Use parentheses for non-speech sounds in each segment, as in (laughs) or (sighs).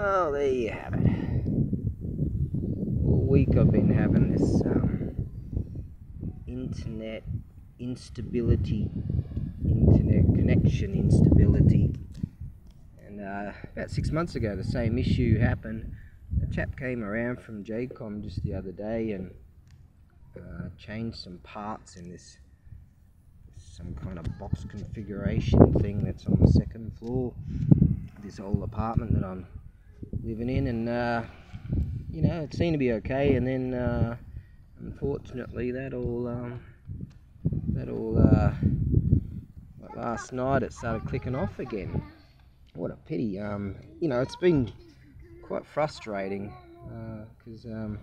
Well, there you have it. All week I've been having this um, internet instability, internet connection instability. And uh, about six months ago, the same issue happened. A chap came around from JCOM just the other day and uh, changed some parts in this some kind of box configuration thing that's on the second floor this old apartment that I'm living in and uh, you know it seemed to be okay. And then uh, unfortunately that all um, that all uh, like last night it started clicking off again. What a pity. Um, you know it's been quite frustrating because uh, um,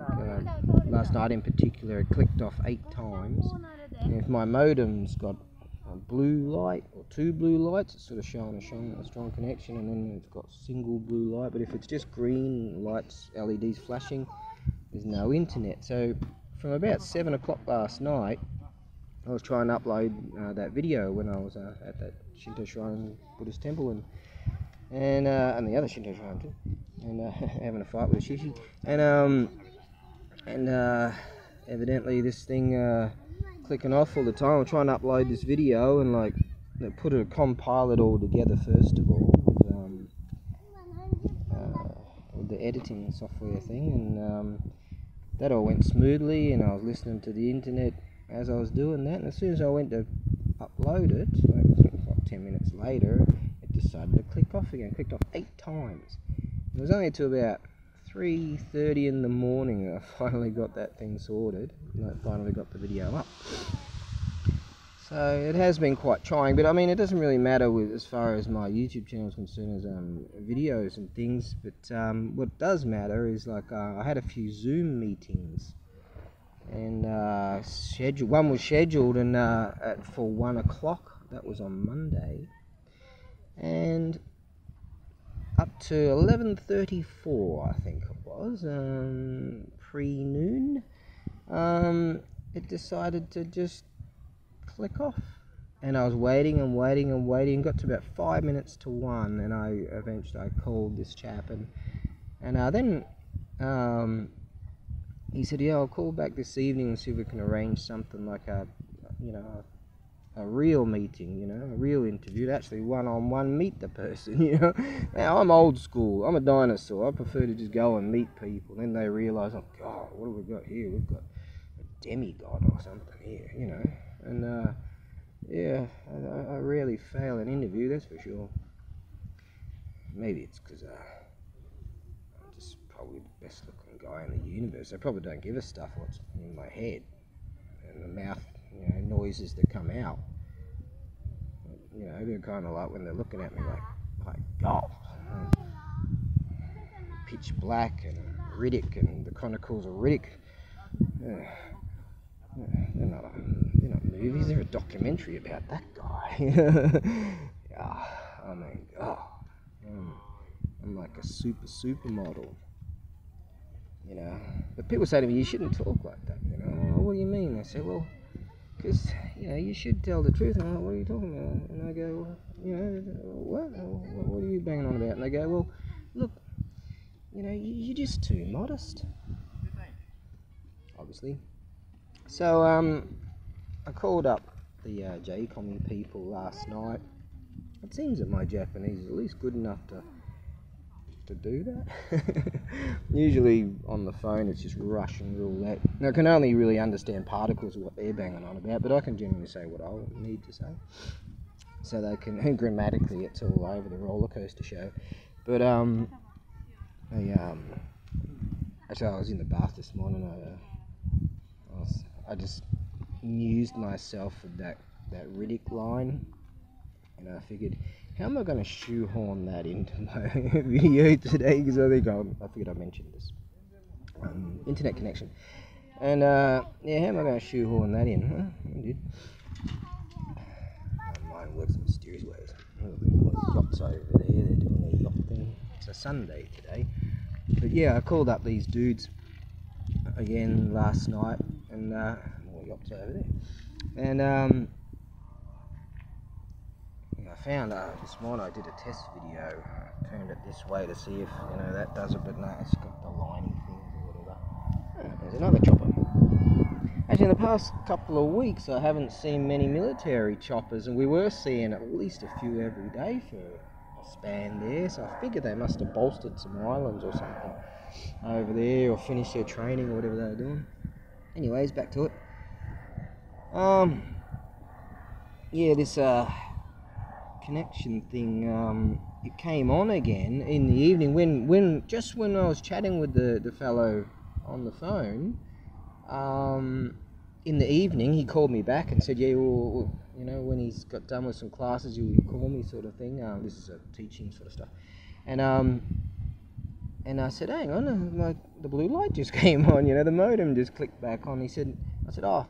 uh, last night in particular it clicked off eight times. And if my modem's got blue light or two blue lights. It's sort of showing a strong, a strong connection and then it's got single blue light. But if it's just green lights LEDs flashing there's no internet. So from about seven o'clock last night I was trying to upload uh, that video when I was uh, at that Shinto Shrine Buddhist temple and and uh, and the other Shinto shrine too and uh, (laughs) having a fight with a shishi. And um and uh, evidently this thing uh, clicking off all the time. I'm trying to upload this video and like put a compile it all together first of all with, um, uh, with the editing software thing and um, that all went smoothly and I was listening to the internet as I was doing that and as soon as I went to upload it, like, like 10 minutes later, it decided to click off again. Clicked off eight times. It was only to about 3.30 in the morning I finally got that thing sorted. and I finally got the video up. So it has been quite trying, but I mean it doesn't really matter with as far as my YouTube channel is concerned as um, videos and things. But um, what does matter is like uh, I had a few Zoom meetings, and uh, schedule one was scheduled and uh, at, for one o'clock. That was on Monday, and up to 11.34 I think it was, um, pre-noon, um, it decided to just click off. And I was waiting and waiting and waiting, got to about five minutes to one, and I eventually I called this chap, and and uh, then um, he said, "Yeah, I'll call back this evening and see if we can arrange something like a, you know, a real meeting, you know, a real interview, actually one on one meet the person, (laughs) you know. Now, I'm old school, I'm a dinosaur, I prefer to just go and meet people. Then they realise, oh God, what have we got here? We've got a demigod or something here, you know. And uh, yeah, I, I, rarely fail an interview, that's for sure. Maybe it's because uh, I'm just probably the best looking guy in the universe. They probably don't give a stuff what's in my head and the mouth you know, noises that come out. You know, they're kind of like when they're looking at me like, like God, pitch black and Riddick and the Chronicles of Riddick. Yeah. They're not, they're not movies, they're a documentary about that guy. (laughs) yeah, I mean, God, I'm, I'm like a super supermodel. You know, but people say to me, you shouldn't talk like that. You know, oh, what do you mean? I say, well, because you know you should tell the truth. And I'm like, what are you talking about? And I go, well, you know, what? What are you banging on about? And they go, well, look, you know, you're just too modest. Obviously. So um, I called up the uh, JCOM people last night. It seems that my Japanese is at least good enough to to do that. (laughs) Usually on the phone it's just Russian roulette. Now I can only really understand particles what they're banging on about, but I can generally say what I need to say. So they can (laughs) grammatically it's all over the roller coaster show. But um, I um, actually I was in the bath this morning. I, uh, I, was, I just mused myself with that that Riddick line, and I figured how am I going to shoehorn that into (laughs) my video today? Because I think I'll, I figured I mentioned this um, internet connection. And uh, yeah, how am I going to shoehorn that in? Huh? I. My mind works in mysterious ways. Yachts over there, they're doing their yacht thing. It's a Sunday today. But yeah, I called up these dudes again last night, and uh, more yachts over there. And um, I found uh, this morning I did a test video, turned it this way to see if you know that does it, but no, it's got the lining things or whatever. Oh, there's another chopper. Actually, in the past couple of weeks, I haven't seen many military choppers, and we were seeing at least a few every day for a span there. So I figured they must have bolstered some islands or something over there, or finished their training or whatever they were doing. Anyways, back to it. Um, yeah, this uh connection thing. Um, it came on again in the evening when when just when I was chatting with the the fellow on the phone. Um, in the evening, he called me back and said, "Yeah, well, you know, when he's got done with some classes, you'll call me, sort of thing. Um, this is a teaching sort of stuff." And um, and I said, "Hang on, my, the blue light just (laughs) came on. You know, the modem just clicked back on." He said, "I said, oh,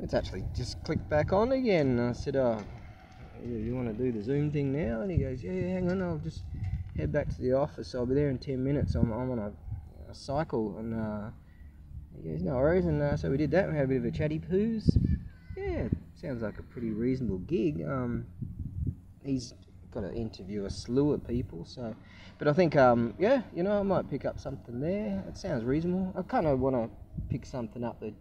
it's actually just clicked back on again." I said, "Oh, you want to do the Zoom thing now?" And he goes, "Yeah, hang on, I'll just head back to the office. I'll be there in ten minutes. I'm, I'm on a, a cycle." And uh, he goes, "No worries." And uh, so we did that. We had a bit of a chatty poos. Yeah, sounds like a pretty reasonable gig. Um, he's got to interview a slew of people, so. But I think, um, yeah, you know, I might pick up something there. It sounds reasonable. I kind of want to pick something up that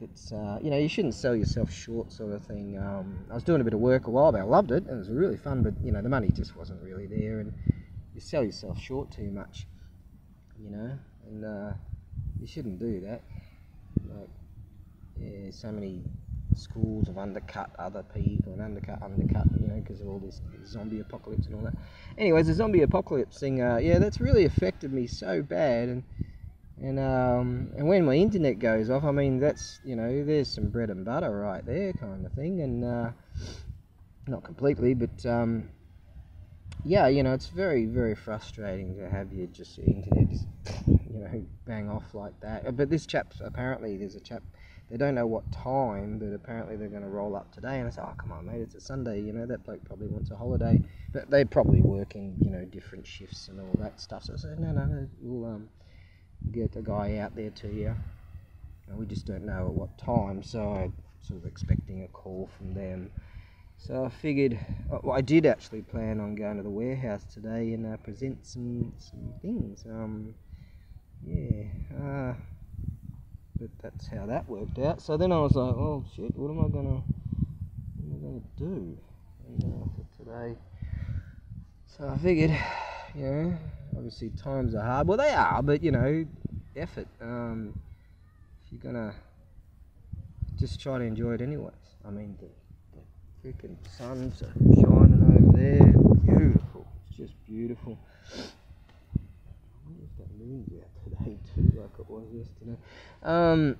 that's uh, you know you shouldn't sell yourself short sort of thing. Um, I was doing a bit of work a while back. I loved it. It was really fun, but you know the money just wasn't really there, and you sell yourself short too much. You know, and uh, you shouldn't do that. Like, yeah, so many schools have undercut other people and undercut, undercut, you know, because of all this zombie apocalypse and all that. Anyways, the zombie apocalypse thing, uh, yeah, that's really affected me so bad, and and um, and when my internet goes off, I mean that's you know there's some bread and butter right there kind of thing, and uh, not completely, but um, yeah, you know it's very very frustrating to have your just your internet just you know bang off like that. But this chap apparently there's a chap they don't know what time, but apparently they're going to roll up today. And I said, oh come on mate, it's a Sunday, you know that bloke probably wants a holiday, but they're probably working you know different shifts and all that stuff. So I said no no no we'll um get a guy out there to you. And we just don't know at what time, so I'm sort of expecting a call from them. So I figured, uh, well, I did actually plan on going to the warehouse today and uh, present some some things. Um, yeah, uh, but that's how that worked out. So then I was like, oh shit, what am I gonna, am I gonna do and, uh, today? So I figured, you know, obviously times are hard. Well, they are, but you know, effort. Um, if you're gonna just try to enjoy it anyways. I mean, the, the freaking sun's shining over there. Beautiful. It's just beautiful. That moon's (laughs) out today too, like it was yesterday. Um,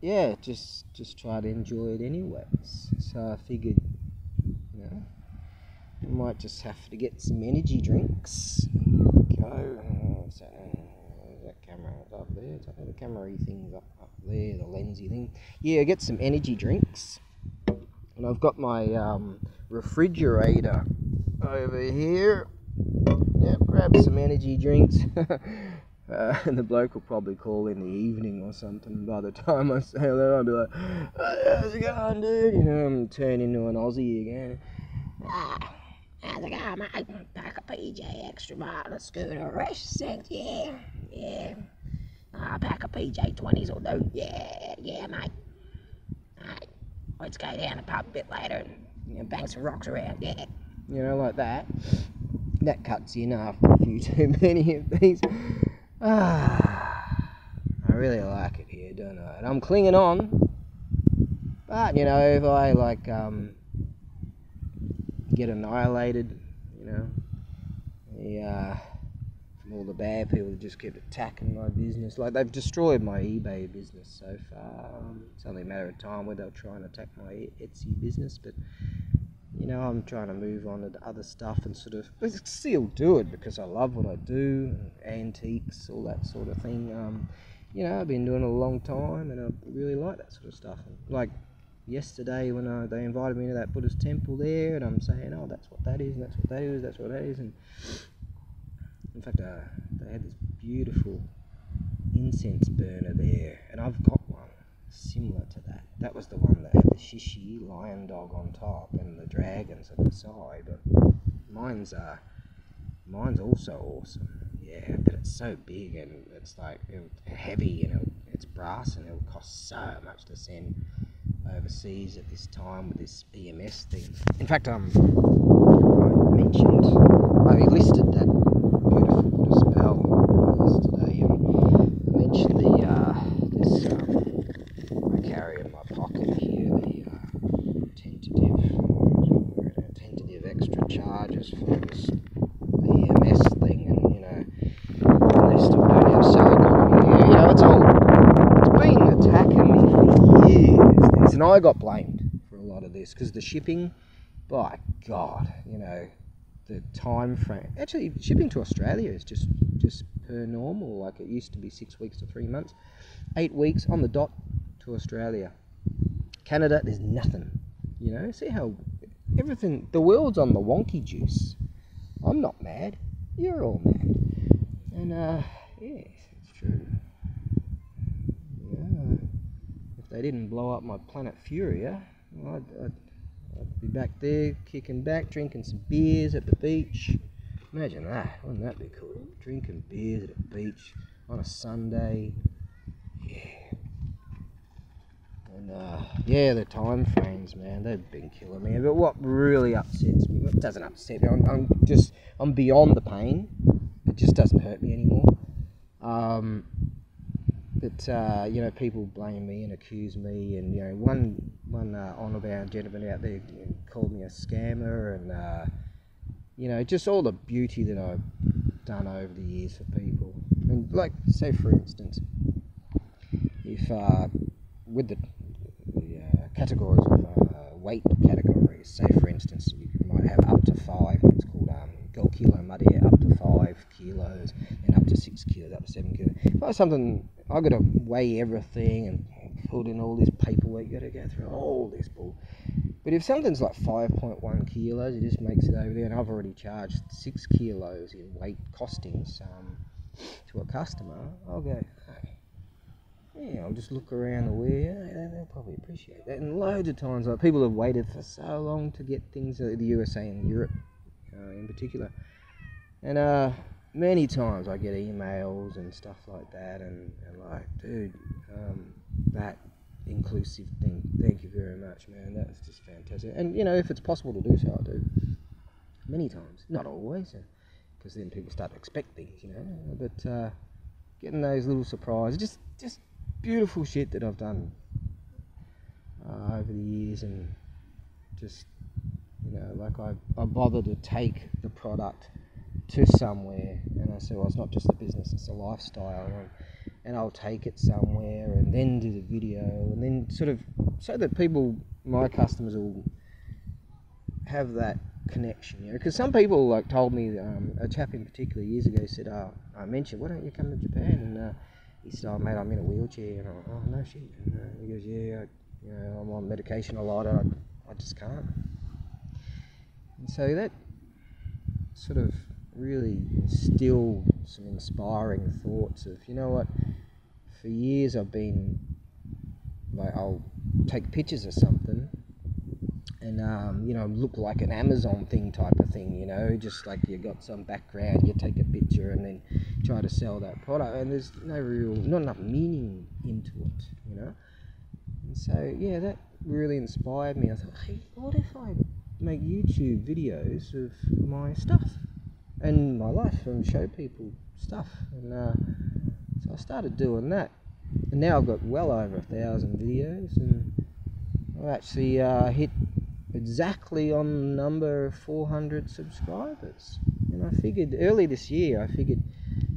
yeah, just just try to enjoy it anyways. So I figured, you know, I might just have to get some energy drinks. Go. Oh, so, that camera up there? The camera thing's up, up there, the lensy thing. Yeah, get some energy drinks. And I've got my um, refrigerator over here. Yeah, grab some energy drinks. (laughs) Uh, and the bloke will probably call in the evening or something. By the time I say that, I'll be like, oh, "How's it going, dude?" You know, I'm turning into an Aussie again. Ah. How's it going, mate? Pack a PJ extra mile, scooter, rest six, yeah, yeah. Uh, pack a PJ 20s will do, yeah, yeah, mate. Alright, let's go down the pub a bit later and you know, bang some rocks around, yeah. You know, like that. That cuts in after a few (laughs) too many of these. Ah, (sighs) I really like it here, don't I? And I'm clinging on. But, you know, if I, like, um, get annihilated, you know. Yeah, from all the bad people that just kept attacking my business. Like they've destroyed my eBay business so far. Um, it's only a matter of time where they'll try and attack my Etsy business, but you know, I'm trying to move on to other stuff and sort of still do it because I love what I do, antiques, all that sort of thing. Um, you know, I've been doing it a long time and I really like that sort of stuff. And Like yesterday when uh, they invited me to that Buddhist temple there, and I'm saying, oh, that's what that is, and that's what that is, that's what that is, and in fact, uh, they had this beautiful incense burner there, and I've got one. similar to that. That was the one that had the shishi lion dog on top and the dragons at the side. But mine's uh, mine's also awesome. Yeah, but it's so big and it's like heavy and it, it's brass and it'll cost so much to send overseas at this time with this EMS thing. In fact, um, I mentioned I listed that beautiful little spell yesterday. And I mentioned the uh, this um, I carry in my pocket here the uh, tentative tentative extra charges for this EMS thing, and you know, and they still don't have silicone here. You know, it's all it's been attacking me for years. This, and I got blamed for a lot of this because the shipping. By God, you know, the time frame. Actually, shipping to Australia is just just per normal. Like it used to be six weeks to three months, eight weeks on the dot to Australia. Canada, there's nothing. You know, see how everything. The world's on the wonky juice. I'm not mad. You're all mad. And uh, yes, it's true. Yeah. If they didn't blow up my planet Furya, I'd, I'd I'd be back there, kicking back, drinking some beers at the beach. Imagine that. Wouldn't that be cool? Drinking beers at the beach on a Sunday. Yeah. And uh, yeah, the time frames, man, they've been killing me. But what really upsets me, it doesn't upset me. I'm, I'm just, I'm beyond the pain. It just doesn't hurt me anymore. Um, but uh, you know, people blame me and accuse me, and you know, one one uh, gentleman out there called me a scammer, and uh, you know, just all the beauty that I've done over the years for people. And like, say for instance, if uh, with the, the uh, categories of uh, weight categories, say for instance, you might have up to five. It's called um, gold kilo muddy, up to five kilos, and up to six kilos, up to seven kilos. If I something I've got to weigh everything and put in all this paperwork. You got to go through all this bull. But if something's like 5.1 kilos, it just makes it over there, and I've already charged six kilos in weight costings um, to a customer, I'll go. Yeah, I'll just look around the. Yeah, they'll probably appreciate that. And loads of times, like people have waited for so long to get things uh, the USA and Europe, uh, in particular, and uh, many times I get emails and stuff like that, and, and like, dude, um, that inclusive thing. Thank you very much, man. That's just fantastic. And you know, if it's possible to do so, I do. Many times, not always, because then people start to expect things, you know. But uh, getting those little surprises, just just beautiful shit that I've done uh, over the years, and just you know, like I I bother to take the product to somewhere, and I say, well, it's not just a business; it's a lifestyle, and, and I'll take it somewhere, and then do the video, and then sort of so that people, my customers, will have that connection, you know. Because some people like told me, um, a chap in particular years ago said, "Oh, I mentioned, why don't you come to Japan?" And uh, he said, "Oh, mate, I'm in a wheelchair," and I'm like, "Oh, no shit." And uh, he goes, "Yeah, I, you know, I'm on medication a lot, I, I just can't." And so that sort of really instill some inspiring thoughts of, you know what, for years I've been like, I'll take pictures of something and, um, you know, look like an Amazon thing type of thing, you know, just like you got some background, you take a picture and then try to sell that product, and there's no real, not enough meaning into it, you know. And so, yeah, that really inspired me. I thought, hey, what if I make YouTube videos of my stuff? And my life and show people stuff. And uh, so I started doing that. And now I've got well over a thousand videos, and I've actually uh, hit exactly on the number 400 subscribers. And I figured early this year, I figured,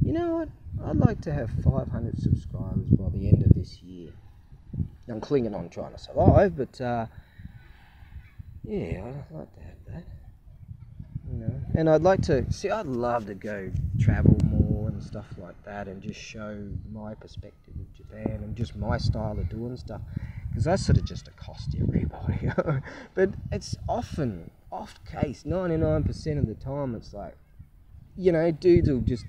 you know what, I'd like to have 500 subscribers by the end of this year. I'm clinging on trying to survive, but uh, yeah, I'd like to have that you know. And I'd like to see. I'd love to go travel more and stuff like that, and just show my perspective of Japan and just my style of doing stuff, because that's sort of just a cost everybody. (laughs) but it's often off case. Ninety nine percent of the time, it's like, you know, dudes will just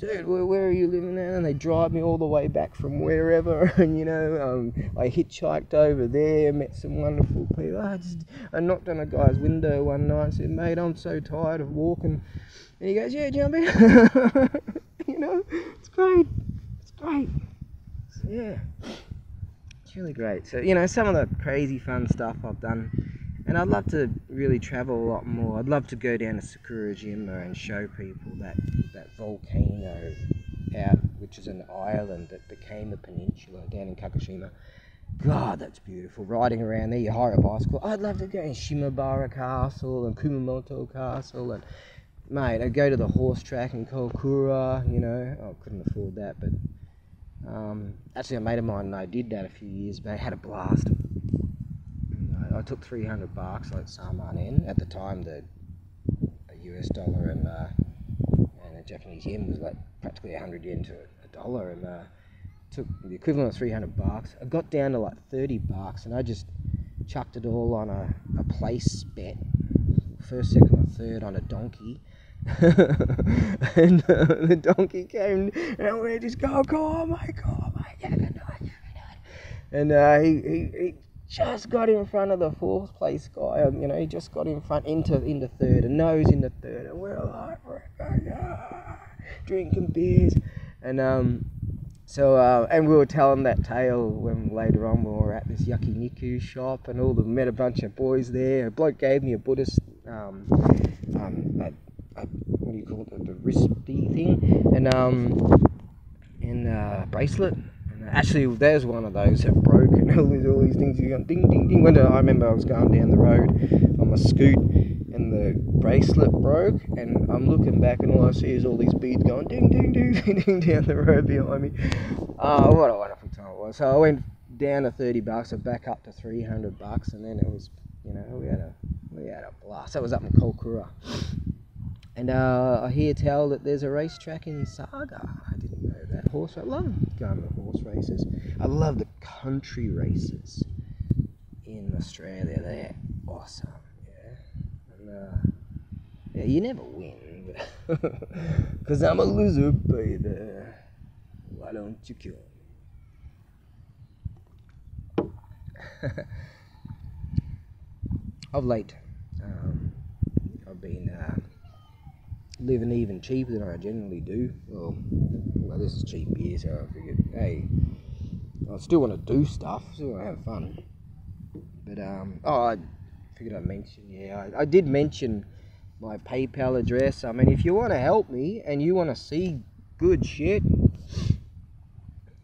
dude, where, where are you living at? And they drive me all the way back from wherever. (laughs) And, you know, um, I hitchhiked over there, met some wonderful people. I just, I knocked on a guy's window one night and said, mate, I'm so tired of walking. And he goes, yeah, jump in. (laughs) you know, it's great. It's great. So, yeah, it's really great. So, you know, some of the crazy fun stuff I've done. And I'd love to really travel a lot more. I'd love to go down to Sakurajima and show people that, that volcano out, which is an island that became a peninsula down in Kagoshima. God, that's beautiful. Riding around there, you hire a bicycle. I'd love to go in Shimabara Castle and Kumamoto Castle and mate, I'd go to the horse track in Kokura, you know. Oh, I couldn't afford that, but um, actually a mate of mine and I did that a few years back, had a blast. I took 300 bucks, like Saman in. At the time, the US dollar and uh, and a Japanese yen was like practically 100 yen to a dollar, and uh, took the equivalent of 300 bucks. I got down to like 30 bucks, and I just chucked it all on a, a place bet, first, second, or third on a donkey. (laughs) and uh, the donkey came, and we just go, go on, mate, go on, mate, yeah, good night, yeah, good night. And uh, he, he, he just got in front of the fourth place guy. You know, he just got in front into into third, and nose into third, and we're like, yeah, drinking beers, and um, so uh, and we were telling that tale when later on we were at this yakiniku shop, and all the met a bunch of boys there. A bloke gave me a Buddhist um, um, a, a, what do you call it, the, the wristy thing, and um, and uh, bracelet actually there's one of those that broke and (laughs) all these all these things you going ding ding ding. When I remember I was going down the road on my scoot and the bracelet broke and I'm looking back and all I see is all these beads going ding ding ding (laughs) ding ding down the road behind me. Oh what a wonderful time it was. So I went down to 30 bucks and back up to 300 bucks and then it was you know we had a we had a blast. That was up in Kokura and uh, I hear tell that there's a racetrack in Saga I didn't know that horse I love going to horse races. I love the country races in Australia. They're awesome. Yeah, and, uh, yeah, you never win, (laughs) because I'm a loser, baby. Why don't you kill me? (laughs) of late, um, I've been uh, living even cheaper than I generally do. Well, well this is cheap beer, so I figured, hey, I still want to do stuff, still want to have fun. But um, oh, I figured I'd mention, yeah, I, I did mention my PayPal address. I mean, if you want to help me and you want to see good shit,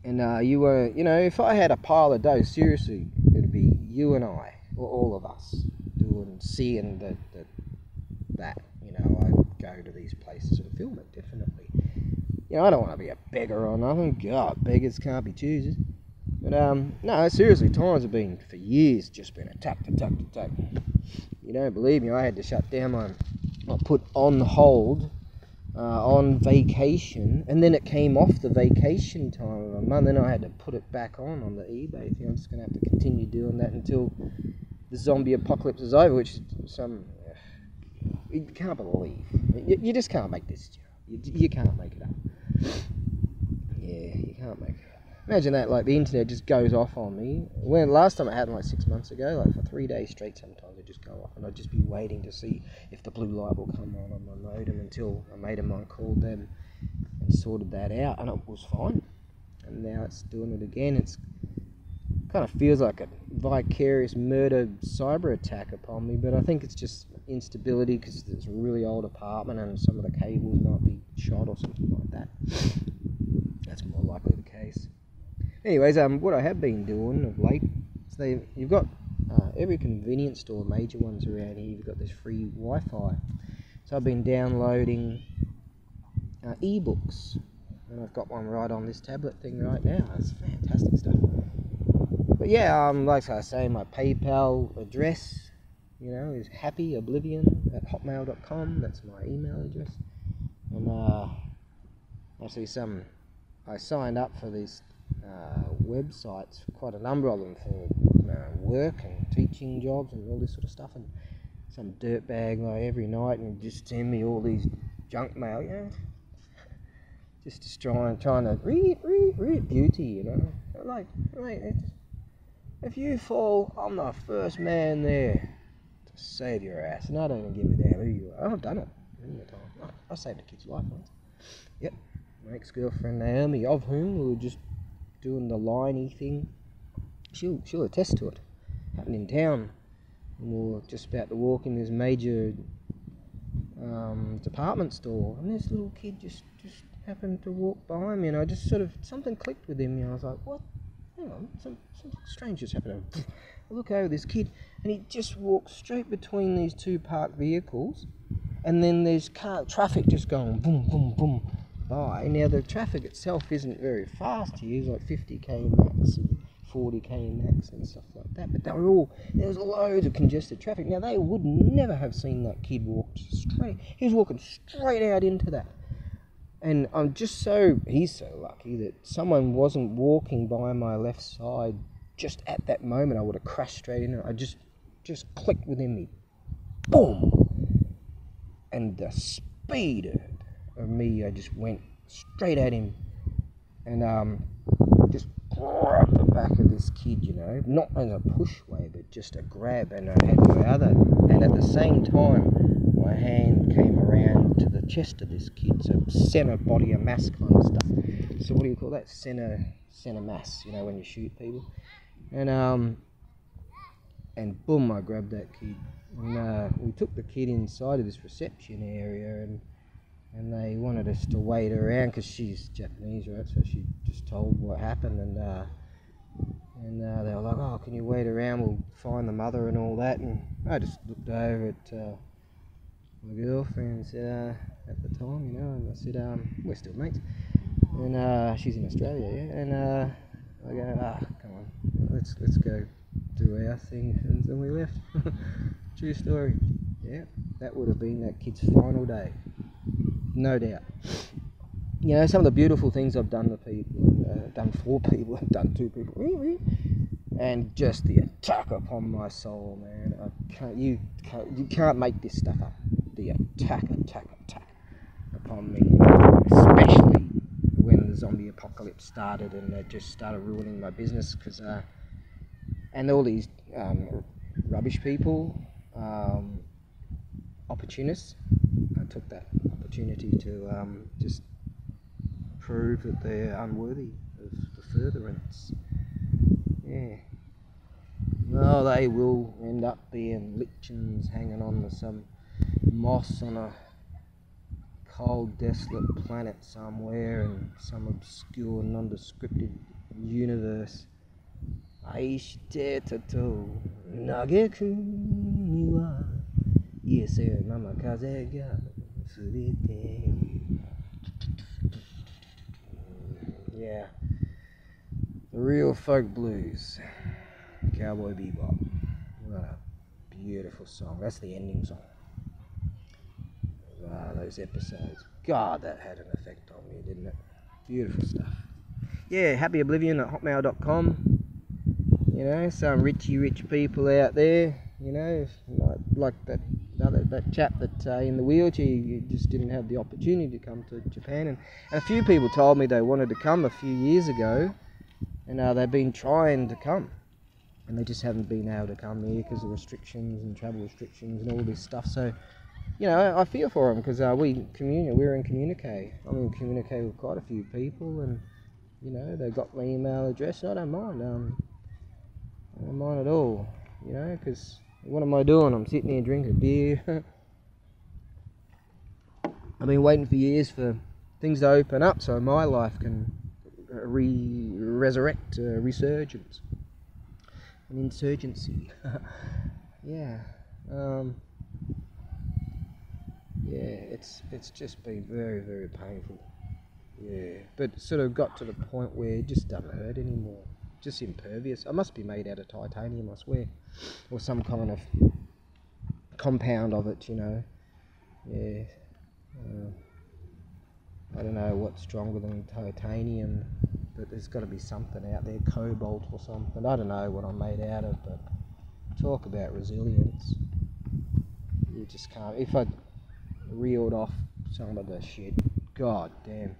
and uh, you were, you know, if I had a pile of dough, seriously, it'd be you and I, or all of us, doing seeing the, the that go to these places and film it, definitely. You know, I don't want to be a beggar or nothing. God, beggars can't be choosers. But, um, no, seriously, times have been, for years, just been attacked, attacked, attacked. You don't believe me, I had to shut down my, I put on hold uh, on vacation, and then it came off the vacation time of a month, and I had to put it back on on the eBay thing. I'm just going to have to continue doing that until the zombie apocalypse is over, which is some you can't believe. You, you just can't make this You, you can't make it up. Yeah, you can't make it up. Imagine that, like the internet just goes off on me. When last time it happened, like six months ago, like for three days straight, sometimes it just go off, and I'd just be waiting to see if the blue light will come on on my modem until a mate of mine called them and sorted that out, and it was fine. And now it's doing it again. It's kind of feels like a vicarious murder cyber attack upon me, but I think it's just instability because it's a really old apartment and some of the cables might be shot or something like that. That's more likely the case. Anyways, um, what I have been doing of late, so they, you've got uh, every convenience store, major ones around here, you've got this free Wi-Fi. So I've been downloading uh, ebooks, and I've got one right on this tablet thing right now. It's fantastic stuff. But yeah, um, like I say, my PayPal address you know, is happyoblivion at hotmail.com. That's my email address. And uh, actually, some I signed up for these uh, websites, quite a number of them for uh, work and teaching jobs and all this sort of stuff. And some dirtbag like every night and just send me all these junk mail, you know. (laughs) just destroying, trying to read, read, read beauty, you know. Like, mate, it's, if you fall, I'm the first man there to save your ass, and I don't even give a damn who you are. I've done it many a time. I saved a kid's life once. Yep, my ex-girlfriend Naomi, of whom we were just doing the liney thing. She'll she'll attest to it. Happened in town. And we were just about to walk in this major um, department store, and this little kid just just happened to walk by me, and I just sort of something clicked with him. Know, I was like, "What? Hang on, some, something strange just happened." (laughs) Look over this kid, and he just walks straight between these two parked vehicles, and then there's car traffic just going boom, boom, boom by. Now the traffic itself isn't very fast here; it's like 50k max and 40k max and stuff like that. But they were all there was loads of congested traffic. Now they would never have seen that kid walk straight. He was walking straight out into that. And I'm just so he's so lucky that someone wasn't walking by my left side just at that moment. I would have crashed straight in. I just just clicked within me. Boom! And the speed of me, I just went straight at him and um, just grabbed the back of this kid, you know, not in a push way, but just a grab, and I had my other, and at the same time, my hand came around to the chest of this kid, so center body of mass kind of stuff. So what do you call that? Center, center mass, you know, when you shoot people, and um, and boom, I grabbed that kid, and uh, we took the kid inside of this reception area, and and they wanted us to wait around because she's Japanese, right? So she just told what happened, and uh, and uh, they were like, "Oh, can you wait around? We'll find the mother and all that." And I just looked over at uh, my girlfriend said, uh, at the time, you know, and I said, um, "We're still mates," and uh, she's in Australia, yeah, and uh, I go, "Ah, come on, let's let's go do our thing," (laughs) and then we left. (laughs) True story. Yeah, that would have been that kid's final day no doubt. You know, some of the beautiful things I've done to people, uh, done for (laughs) people, I've done to people, and just the attack upon my soul, man. I can't, you, can't, you can't make this stuff up. The attack, attack, attack upon me, especially when the zombie apocalypse started and it just started ruining my business because, uh, and all these um, rubbish people, um, opportunists, I took that opportunity to um, just prove that they're unworthy of the furtherance. Yeah. Well, they will end up being lichens hanging on to some moss on a cold, desolate planet somewhere in some obscure, nondescripted universe. Nageku mama kaze ga. Yeah. The real folk blues. Cowboy bebop. What a beautiful song. That's the ending song. Ah, those episodes. God, that had an effect on me, didn't it? Beautiful stuff. Yeah, happyoblivion at hotmail.com. You know, some richy rich people out there, you know, like, like that that, that chap that uh, in the wheelchair just didn't have the opportunity to come to Japan. And, and, a few people told me they wanted to come a few years ago, and uh, they've been trying to come, and they just haven't been able to come here because of restrictions and travel restrictions and all this stuff. So, you know, I feel for them because uh, we communicate. We're in communique. I'm in communique with quite a few people, and you know, they got my email address. And I don't mind. Um, I don't mind at all. You know, because what am I doing? I'm sitting here drinking beer. (laughs) I've been waiting for years for things to open up so my life can re resurrect a resurgence, an insurgency. (laughs) yeah, um, yeah, it's it's just been very very painful. Yeah, but sort of got to the point where it just doesn't hurt anymore just impervious. I must be made out of titanium, I swear, or some kind of compound of it, you know. Yeah. Uh, I don't know what's stronger than titanium, but there's got to be something out there, cobalt or something. I don't know what I'm made out of, but talk about resilience. You just can't. If I reeled off some of the shit, god damn,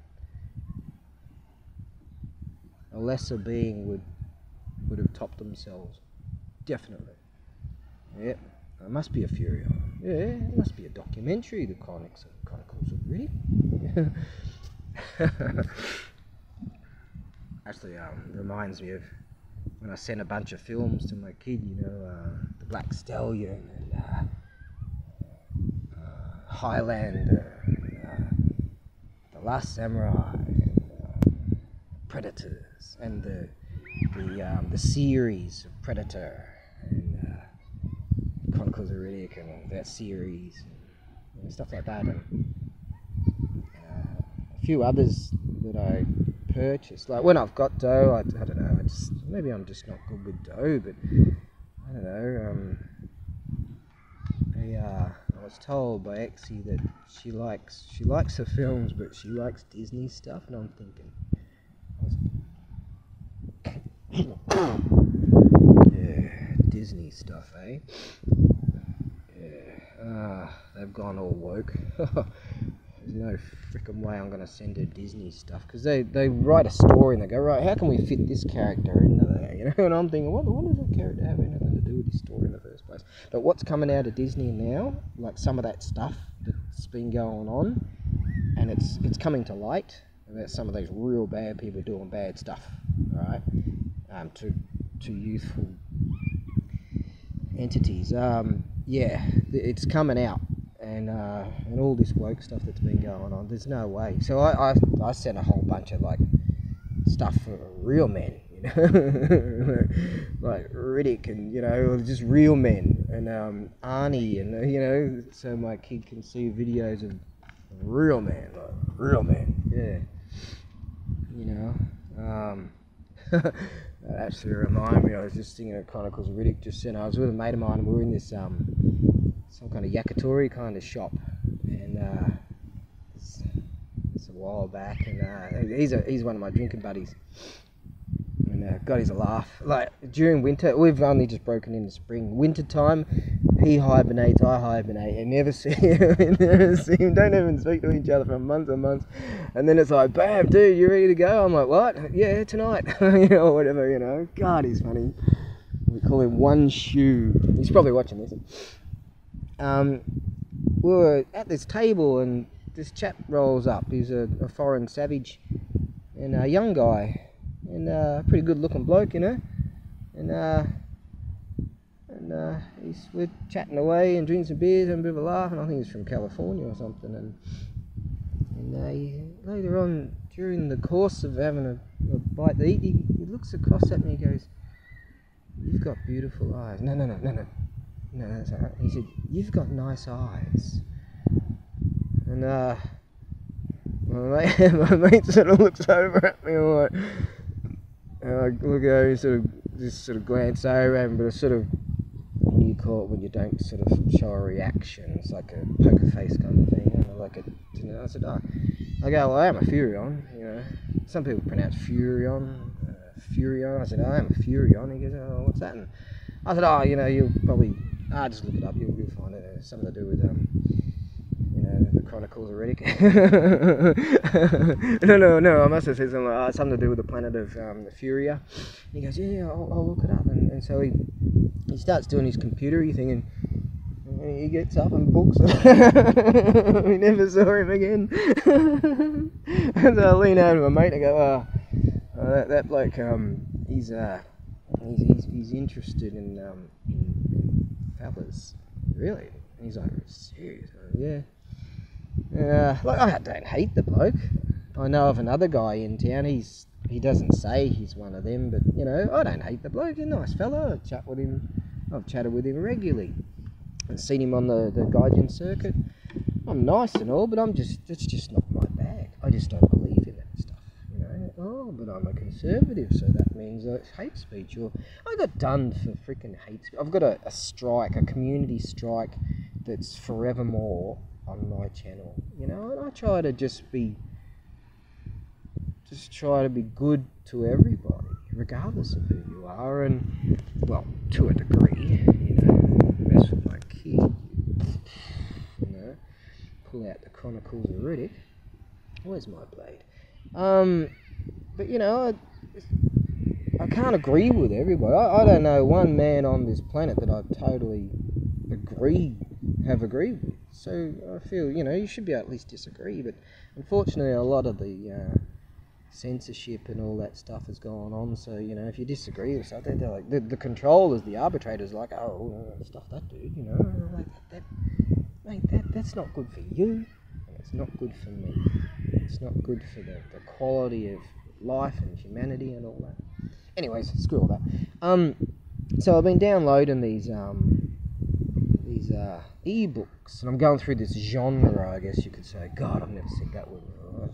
a lesser being would would have topped themselves. Definitely. Yep. It must be a Furion. Yeah, it must be a documentary, the Chronicles of, Chronicles of Riddick. (laughs) Actually, um, reminds me of when I sent a bunch of films to my kid, you know, uh, The Black Stallion and uh, Highlander, and, uh, The Last Samurai, and, uh, Predators, and the the um, the series of Predator and uh, Chronicles of Riddick and that series and stuff like that, and uh, a few others that I purchased. Like when I've got dough, I, I don't know. I just maybe I'm just not good with dough, but I don't know. Um, uh, was told by Exie that she likes she likes her films, but she likes Disney stuff, and I'm thinking. (coughs) yeah, Disney stuff, eh? Yeah, uh, they've gone all woke. (laughs) There's no freaking way I'm gonna send her Disney stuff because they, they write a story and they go right. How can we fit this character into there? (laughs) You know, and I'm thinking, what what does that character have anything to this story in the first place? But what's coming out of Disney now, like some of that stuff that's been going on, and it's it's coming to light about some of these real bad people doing bad stuff, right? Um, to to youthful entities. Um, yeah, it's coming out, and uh, and all this woke stuff that's been going on. There's no way. So I I, I sent a whole bunch of like stuff for real men, you know, (laughs) like Riddick and you know just real men and um, Arnie and you know so my kid can see videos of real men, like real men. Yeah, you know. Um, (laughs) that actually remind me, I was just thinking of Chronicles of Riddick just then. I was with a mate of mine and we were in this um, some kind of yakitori kind of shop and uh, it's, it's a while back and uh, he's, a, he's one of my drinking buddies and uh, God, he's a laugh. Like during winter, we've only just broken into spring. Winter time, he hibernates, I hibernate, and never (laughs) see him, never see him. Don't even speak to each other for months and months. And then it's like, bam, dude, you ready to go? I'm like, what? Yeah, tonight, (laughs) you know, whatever, you know. God, he's funny. We call him One Shoe. He's probably watching this. Um, we were at this table, and this chap rolls up. He's a, a foreign savage and a young guy and uh, pretty good looking bloke, you know. And uh, and uh, he's we're chatting away and drinking some beers and a bit of a laugh. And I think he's from California or something. And and uh, he, later on, during the course of having a, a bite to eat, he, he looks across at me. and goes, "You've got beautiful eyes." No, no, no, no, no. No, that's all right. He said, "You've got nice eyes." And uh, my mate, (laughs) my mate sort of looks over at me and like, and I look at her and sort of just sort of glance over him, but I sort of you call it when you don't sort of show a reaction. It's like a poker face kind of thing. You know, like know, I said, oh. I go, well, I am a Furion. You know, some people pronounce Furion, uh, Furion. I said, I am a Furion. He goes, oh, what's that? And I said, oh, you know, you'll probably, ah, just look it up. You'll, you'll find it. It's something to do with um, you know, the Chronicles of Riddick. (laughs) no, no, no, I must have said something oh, something to do with the planet of um, Furya. And he goes, yeah, yeah, I'll, I'll look it up. And, and so he, he starts doing his computery thing and, and he gets up and books it. (laughs) we never saw him again. (laughs) and so I lean over to my mate and go, oh, oh that, that bloke, um, he's, uh, he's, he's, he's interested in, um, in fellas. Really? And he's like, serious? yeah. Yeah, like I don't hate the bloke. I know of another guy in town. He's he doesn't say he's one of them, but you know I don't hate the bloke. He's a nice fella. I chat with him. I've chatted with him regularly. I've seen him on the the Gaijin circuit. I'm nice and all, but I'm just it's just not my bag. I just don't believe in that stuff. You know. Oh, but I'm a conservative, so that means it's hate speech. Or I got done for freaking hate speech. I've got a, a strike, a community strike that's forevermore on my channel, you know, and I try to just be, just try to be good to everybody, regardless of who you are, and well, to a degree, you know, mess with my kid, you know, pull out the Chronicles of Riddick. Where's my blade? Um, but you know, I I can't agree with everybody. I, I don't know one man on this planet that I totally agree have agreed with. So I feel you know you should be able to at least disagree. But unfortunately, a lot of the uh, censorship and all that stuff has gone on. So you know if you disagree with something, they're like the, the controllers, the arbitrators, like oh stuff that dude, you know, like that, that mate, that that's not good for you. It's not good for me. It's not good for the, the quality of life and humanity and all that. Anyways, screw all that. Um, so I've been downloading these um, these uh, ebooks, and I'm going through this genre, I guess you could say. God, I've never said that word.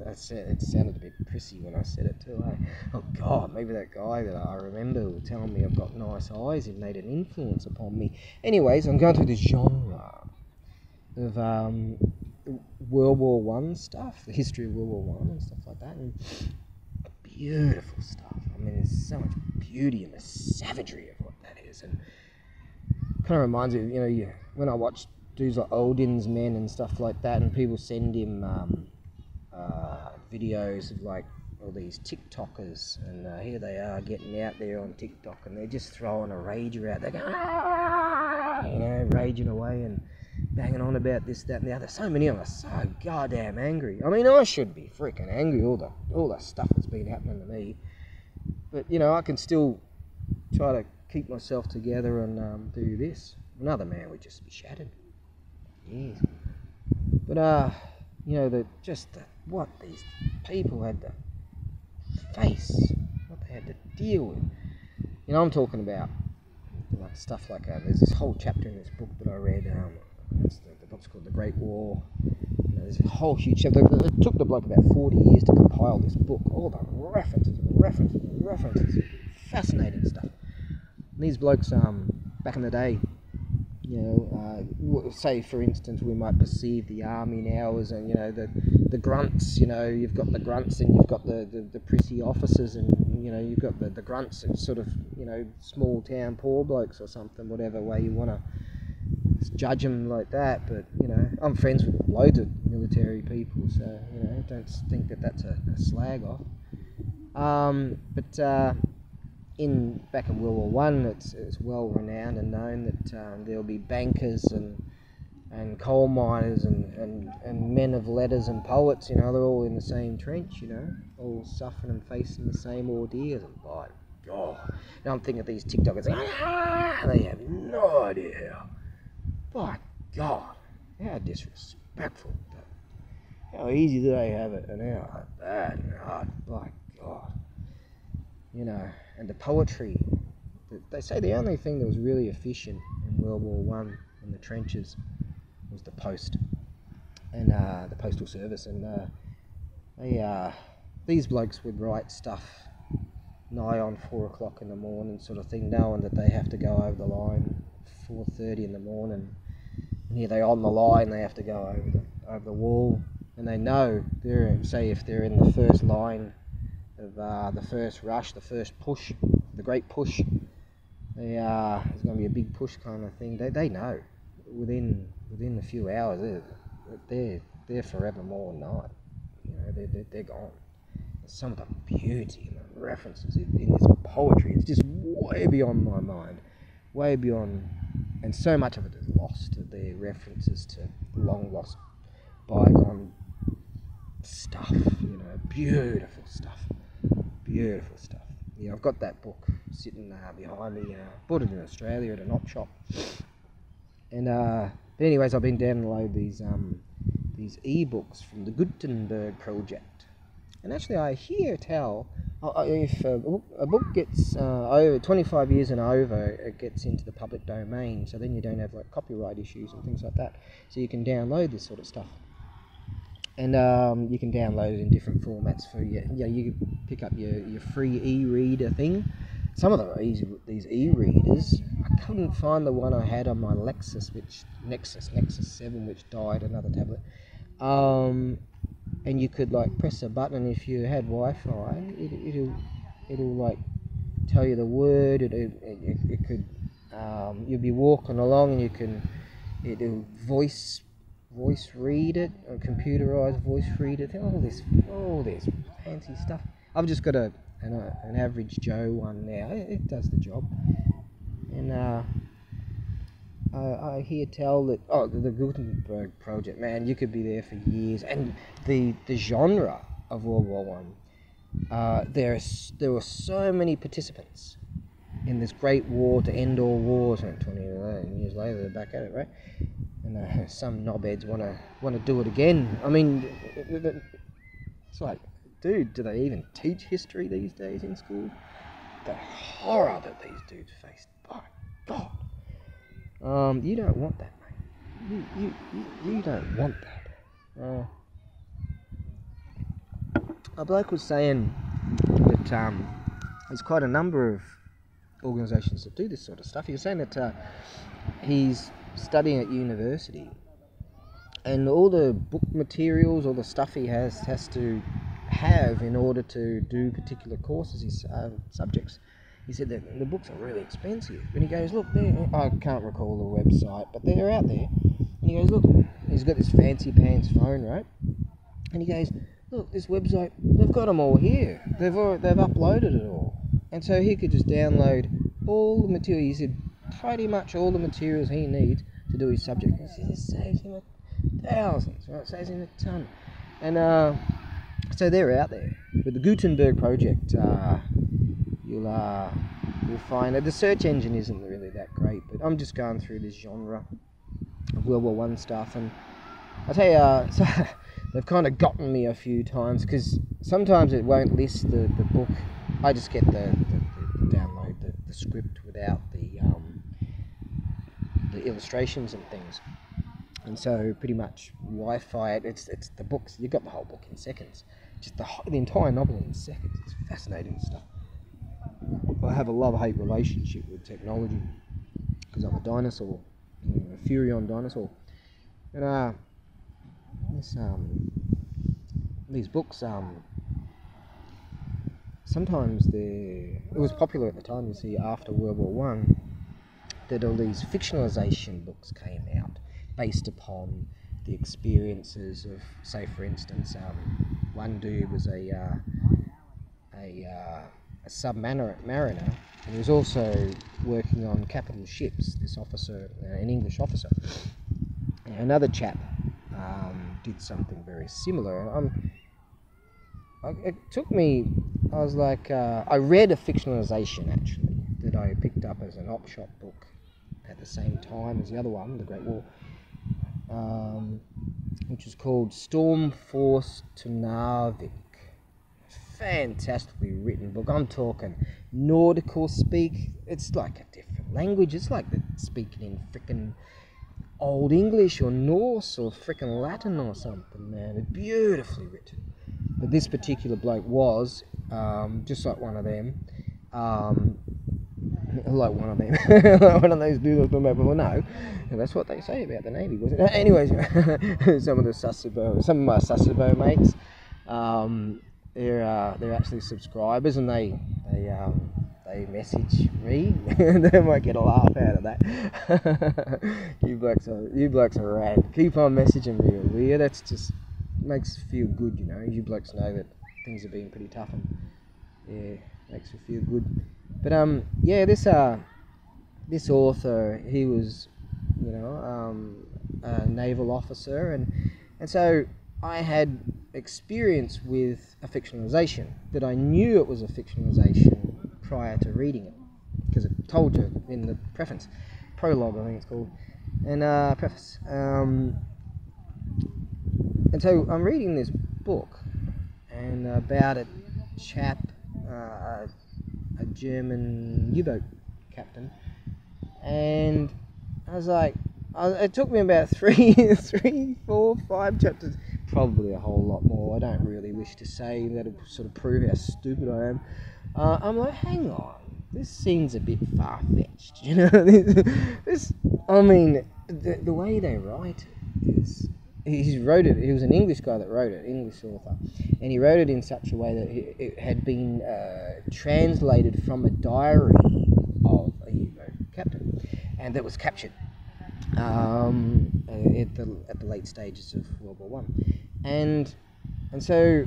I said it sounded a bit prissy when I said it too. Eh? Oh God, maybe that guy that I remember telling me I've got nice eyes. It made an influence upon me. Anyways, I'm going through this genre of um, World War One stuff, the history of World War One and stuff like that, and beautiful stuff. I mean, there's so much beauty in the savagery of what that is, and kind of reminds me, of, you know, you, when I watch dudes like Odin's Men and stuff like that, and people send him um, uh, videos of like all these TikTokers, and uh, here they are getting out there on TikTok, and they're just throwing a rager out. They're going, ah! you know, raging away and banging on about this, that, and the other. So many of us are so goddamn angry. I mean, I should be freaking angry all the all the stuff that's been happening to me, but you know, I can still try to keep myself together and um, do this. Another man would just be shattered. Yes. But uh, you know, the just the, what these people had to face, what they had to deal with. You know, I'm talking about like stuff like uh, there's this whole chapter in this book that I read. Um, the, the book's called The Great War. You know, there's a whole huge chapter. It took the bloke about 40 years to compile this book. All the references, references, references, fascinating stuff. And these blokes, um, back in the day, you know, uh, say for instance, we might perceive the army now as, you know, the the grunts. You know, you've got the grunts and you've got the, the, the prissy officers, and you know, you've got the, the grunts and sort of, you know, small town poor blokes or something, whatever way you want to judge them like that. But you know, I'm friends with loads of military people, so you know, don't think that that's a, a slag off. Um, but uh, in back in World War One, it's, it's well renowned and known that um, there'll be bankers and and coal miners and, and, and men of letters and poets, you know, they're all in the same trench, you know, all suffering and facing the same ordeals. And by God, now I'm thinking of these TikTokers, ah, they have no idea by God, how disrespectful. How easy do they have it, and how bad and hard. By God. You know, and the poetry. They say the only thing that was really efficient in World War One in the trenches was the post and uh, the postal service, and uh, they uh, these blokes would write stuff nigh on four o'clock in the morning, sort of thing, knowing that they have to go over the line four thirty in the morning and here they're on the line, they have to go over the over the wall, and they know they're say if they're in the first line of uh, the first rush, the first push, the great push. Uh, it's going to be a big push kind of thing. They, they know within within a few hours they're they're, they're forevermore not. You know they're, they're, they're gone. Some of the beauty and the references in, in this poetry, it's just way beyond my mind, way beyond and so much of it is lost. The references to long lost, bygone stuff. You know, beautiful stuff, beautiful stuff. Yeah, I've got that book sitting uh, behind me. Uh, bought it in Australia at an op shop. And uh, but anyways, I've been downloading these um, these ebooks from the Gutenberg project. And actually, I hear tell if a book, a book gets uh, over 25 years and over, it gets into the public domain. So then you don't have like copyright issues and things like that. So you can download this sort of stuff, and um, you can download it in different formats for you. Yeah, you pick up your, your free e-reader thing. Some of them are easy, these e-readers. I couldn't find the one I had on my Lexus, which Nexus Nexus Seven, which died. Another tablet. Um, and you could like press a button if you had Wi-Fi. It, will it'll like tell you the word. It it, it, it could um, you'll be walking along and you can it'll voice voice read it or computerized voice read it. All this all this fancy stuff. I've just got a, an, uh, an average Joe one now. It, it does the job. And uh, I, I hear tell that oh the, the Gutenberg project, man, you could be there for years. And the the genre of World War One, uh, there is, there were so many participants in this great war to end all wars. And 20 years later, they're back at it, right? And uh, (laughs) some knobheads want to want to do it again. I mean, it's like, dude, do they even teach history these days in school? The horror that these dudes faced. My God. Um, you don't want that, mate. You you you, you don't want that. Uh, a bloke was saying that um, there's quite a number of organisations that do this sort of stuff. He was saying that uh, he's studying at university, and all the book materials, all the stuff he has, has to have in order to do particular courses, his uh, subjects. He said that the books are really expensive. And he goes, look, I can't recall the website, but they're out there. And he goes, look, he's got this fancy pants phone, right? And he goes, look, this website, they've got them all here. They've they've uploaded it all, and so he could just download all the material. He said pretty much all the materials he needs to do his subject. It saves him thousands, right? It saves him a ton, and uh, so they're out there. But the Gutenberg project, uh, you'll uh, you'll find that the search engine isn't really that great. But I'm just going through this genre of World War One stuff, and I tell you, uh, (laughs) so they've kind of gotten me a few times because sometimes it won't list the, the book. I just get the, the, the download the, the script without the um, the illustrations and things. And so pretty much Wi-Fi. It's it's the books. You got the whole book in seconds. Just the the entire novel in seconds. It's fascinating stuff. I have a love-hate relationship with technology because I'm a dinosaur, a Furyan dinosaur, and uh, this um, these books um, sometimes they it was popular at the time. You see, after World War One, that all these fictionalization books came out based upon the experiences of, say, for instance, um, one dude was a uh, a, uh, a submariner, mariner, and he was also working on capital ships. This officer, uh, an English officer, another chap um, did something very similar. Um, it took me. I was like, uh, I read a fictionalization actually that I picked up as an op shop book at the same time as the other one, The Great War, um, which is called Storm Force to Narvik. Fantastically written book. I'm talking nautical speak. It's like a different language. It's like speaking in freaking Old English or Norse or freaking Latin or something, man. It's beautifully written. But this particular bloke was um, just like one of them. Um, (laughs) like one of them, (laughs) one of those dudes I was before. No, that's what they say about the Navy, was it? (laughs) Anyways, some of the Sasebo, some of my Sasebo mates, um, they're uh, they're actually subscribers, and they they um, they message me. they might get a laugh out of that. you blokes are you blokes are rad. Keep on messaging me, will you? That's just makes feel good, you know. You blokes know that things have been pretty tough, and yeah, makes me feel good. But um, yeah, this uh, this author, he was, you know, um, a naval officer, and and so I had experience with a fictionalization that I knew it was a fictionalization prior to reading it because it told you in the preface, prologue, I think it's called, and uh, preface. Um, and so I'm reading this book and about a chap, uh, a German U-boat captain, and I was like, I, it took me about (laughs) three, three, four, five chapters, probably a whole lot more. I don't really wish to say that'll sort of prove how stupid I am. Uh, I'm like, hang on, this seems a bit far fetched, (laughs) you know. this, this, I mean, the, the way they write it is he wrote it. He was an English guy that wrote it, English author, and he wrote it in such a way that it, had been uh, translated from a diary of a U-boat captain, and that was captured um, uh, at the at the late stages of World War One, and and so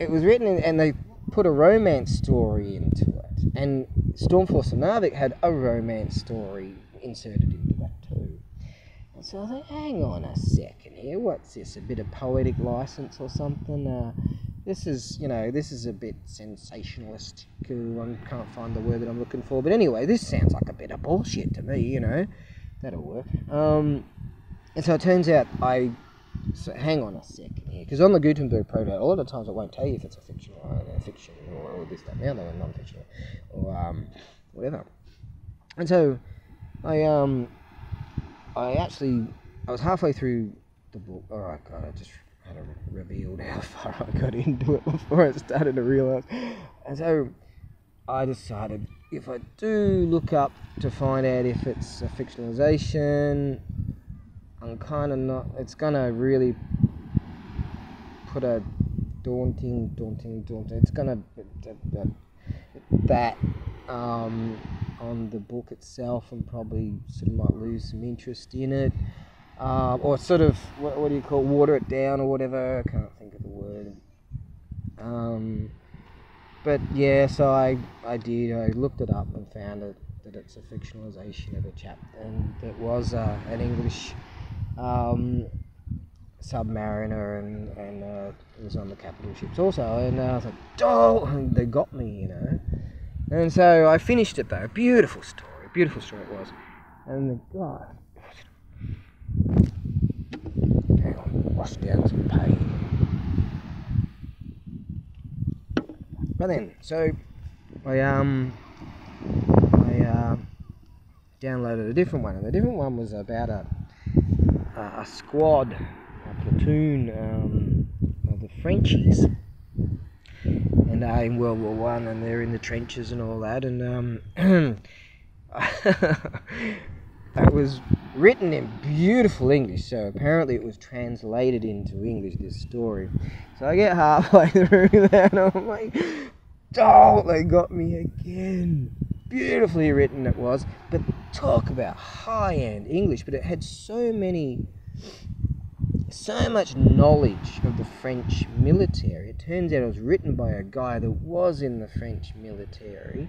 it was written, in, and they put a romance story into it, and Stormforce and Narvik had a romance story inserted into that too. And so I thought, hang on a second here, what's this? A bit of poetic license or something? Uh, this is, you know, this is a bit sensationalist. I can't find the word that I'm looking for, but anyway, this sounds like a bit of bullshit to me, you know. That'll work. Um, and so it turns out I so hang on a second here, because on the Gutenberg Project, a lot of times it won't tell you if it's a fiction or a fiction or, this, that, now, or non-fiction or um, whatever. And so I um I actually I was halfway through the book. Oh my god, I just had a revealed how (laughs) far I got into it before I started to realize. And so I decided if I do look up to find out if it's a fictionalization, I'm kind of not. It's gonna really put a daunting, daunting, daunting. It's gonna that um, on the book itself, and probably sort of might lose some interest in it, um, or sort of what, what, do you call water it down or whatever. I can't think of the word. Um, but yeah, so I I did. I looked it up and found it that it's a fictionalization of a chapter, and it was uh, an English um, submariner and, and uh, was on the capital ships also. And I was like, oh, they got me, you know. And so I finished it though. Beautiful story, beautiful story it was. And the guy, hang on, wash down some pain. But then, so I um I uh, downloaded a different one, and the different one was about a a, squad, a platoon um, of the Frenchies, and uh, in World War One, and they're in the trenches and all that, and um, (clears throat) it was written in beautiful English. So apparently, it was translated into English. This story. So I get halfway (laughs) through that, and I'm like, "Oh, they got me again." beautifully written it was, but talk about high end English. But it had so many, so much knowledge of the French military. It turns out it was written by a guy that was in the French military,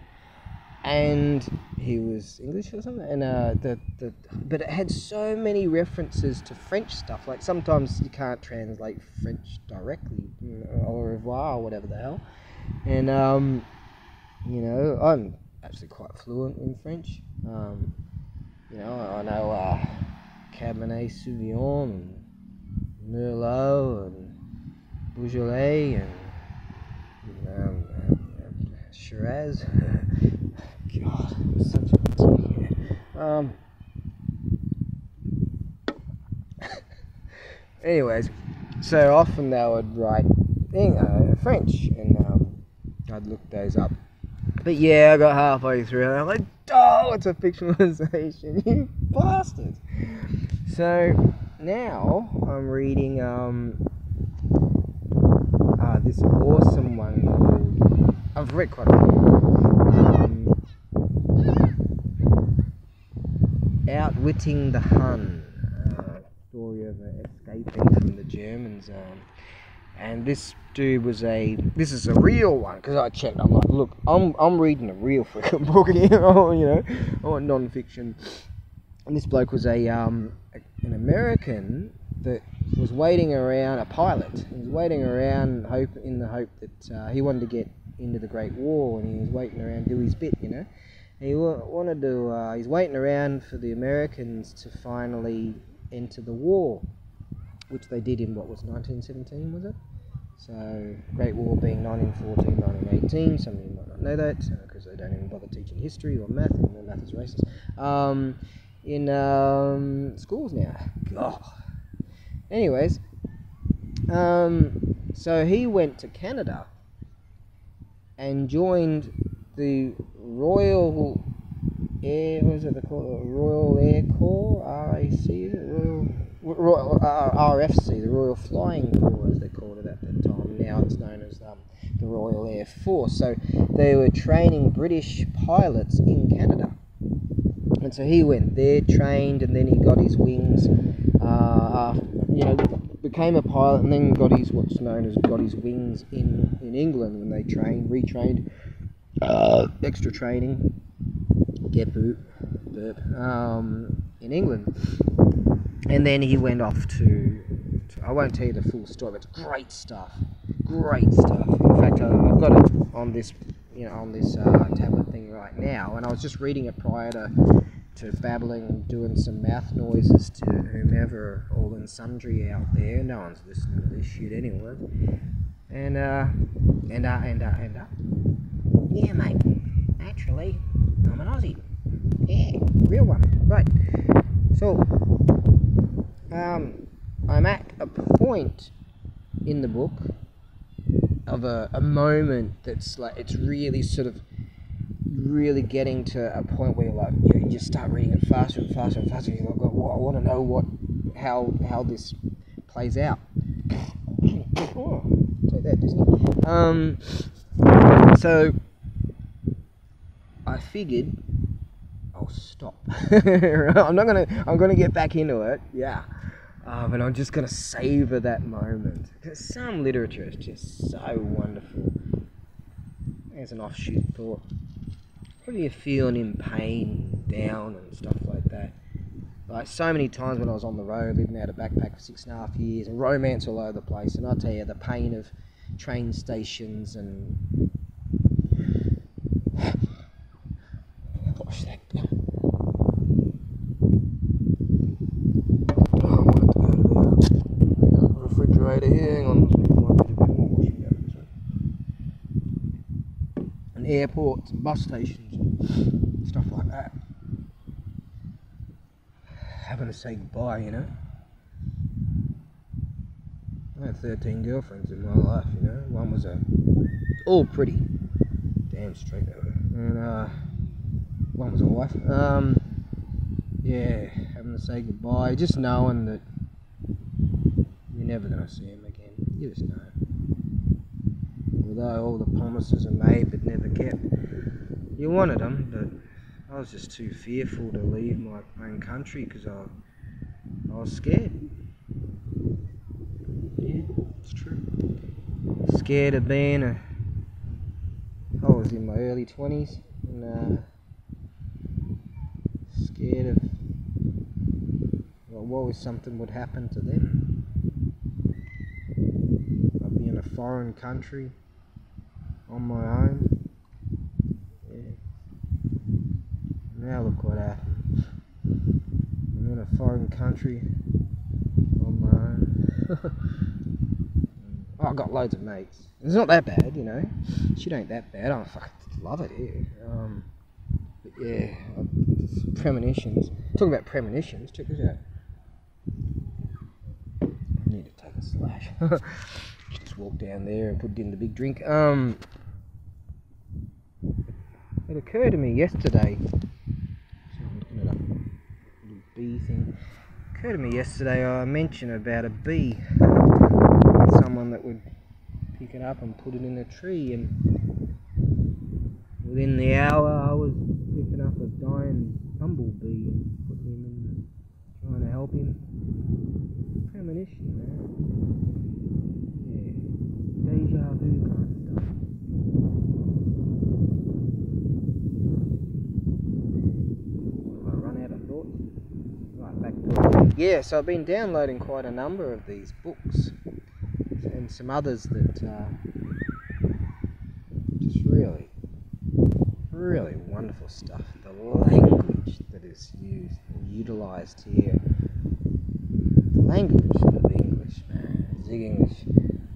and he was English or something. And uh, the the but it had so many references to French stuff. Like sometimes you can't translate French directly, au revoir or whatever the hell. And um, you know, I'm actually quite fluent in French. Um, you know, I know uh, Cabernet Sauvignon and Merlot and Beaujolais and um, uh, Shiraz. God, I'm such a idiot. Um, (laughs) anyways, so often they would write uh, French, and um, I'd look those up but yeah, I got halfway through and I'm like, oh, it's a fictionalization, (laughs) you bastards. So now I'm reading um, uh, this awesome one called, I've read quite a few. Um, Outwitting the Hun. Uh, story of uh, escaping from the Germans. Um, and this dude was a this is a real one because I checked. I'm like, look, I'm I'm reading a real freaking (laughs) book (laughs) you know, I want non-fiction. And this bloke was a um a, an American that was waiting around a pilot. He was waiting around hope in the hope that uh, he wanted to get into the Great War, and he was waiting around do his bit. You know, he wanted to. Uh, he's waiting around for the Americans to finally enter the war which they did in what was 1917, was it? So, Great War being 1914, 1918. Some of you might not know that because uh, they don't even bother teaching history or math, and math is racist. Um, in um, schools now. God. Anyways, um, so he went to Canada and joined the Royal Air, what is it it? Royal Air Corps, RAC, Royal Royal, uh, RFC, the Royal Flying Corps, as they called it at the time. Now it's known as um, the Royal Air Force. So they were training British pilots in Canada. And so he went there, trained, and then he got his wings. Uh, you know, became a pilot and then got his what's known as got his wings in in England when they trained, retrained, uh, extra training, get boot, burp, um, in England, and then he went off to. I won't tell you the full story, but it's great stuff, great stuff. In fact, I, I've got it on this, you know, on this uh, tablet thing right now, and I was just reading it prior to to babbling, doing some mouth noises to whomever, all and sundry out there. No one's listening to this shit anyway. And, uh, and, uh, and, uh, and, uh, yeah, mate, naturally, I'm an Aussie. Yeah, real one. Right. So, um, I'm at a point in the book of a, a moment that's like, it's really sort of really getting to a point where you're like, you, just start reading it faster and faster and faster. You're like, well, I want to know what, how, how this plays out. take that, Disney. Um, so I figured I'll stop. (laughs) I'm not gonna. I'm gonna get back into it. Yeah. Um, and I'm just gonna savor that moment. Because some literature is just so wonderful. There's an offshoot thought. What are you feeling in pain, down, and stuff like that? Like so many times when I was on the road, living out a backpack for six and a half years, and romance all over the place, and I tell you the pain of train stations and (sighs) gosh, that. Oh, I might have to go to the refrigerator here. Hang on, might need a bit more washing down this one. And airports, and bus stations, and stuff like that. Having to say goodbye, you know. I had 13 girlfriends in my life, you know. One was a all pretty, damn straight they and uh, one was a wife. Um, yeah, having to say goodbye, just knowing that you're never gonna see him again. You just know. Although all the promises are made but never kept, you wanted them, but I was just too fearful to leave my own country because I, I was scared. Yeah, it's true. Scared of being a. I was in my early 20s and uh, scared of. Well, what if something would happen to them? I'd be in a foreign country on my own. Yeah. Now look what happened. I'm in a foreign country on my own. (laughs) oh, I've got loads of mates. It's not that bad, you know. Shit ain't that bad. I fucking love it here. Um, but yeah, premonitions. Talking about premonitions, check this out. I need to take a slash. (laughs) Just walk down there and put in the big drink. Um, it occurred to me yesterday. So bee thing. It occurred to me yesterday. I mentioned about a bee. Someone that would pick it up and put it in a tree, and within the hour, I was picking up a dying bumblebee and putting him in, trying to help him. Premonition, man. Deja vu kind of stuff. I run out of thoughts? Right, back to. Yeah, so I've been downloading quite a number of these books and some others that uh, just really, really wonderful stuff. The language that is used and utilised here. The language of English, man. Zig English.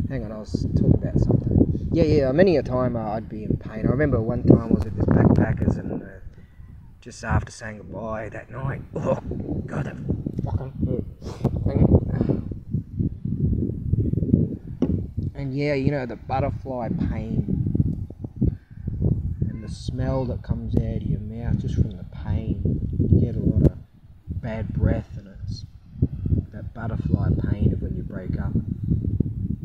Hang on, I was talking about something. Yeah, yeah. Many a time uh, I'd be in pain. I remember one time I was at this backpackers and uh, just after saying goodbye that night. Oh God, that fucking on. And yeah, you know the butterfly pain and the smell that comes out of your mouth just from the pain. You get a lot of bad breath and it's that butterfly pain of when you break up.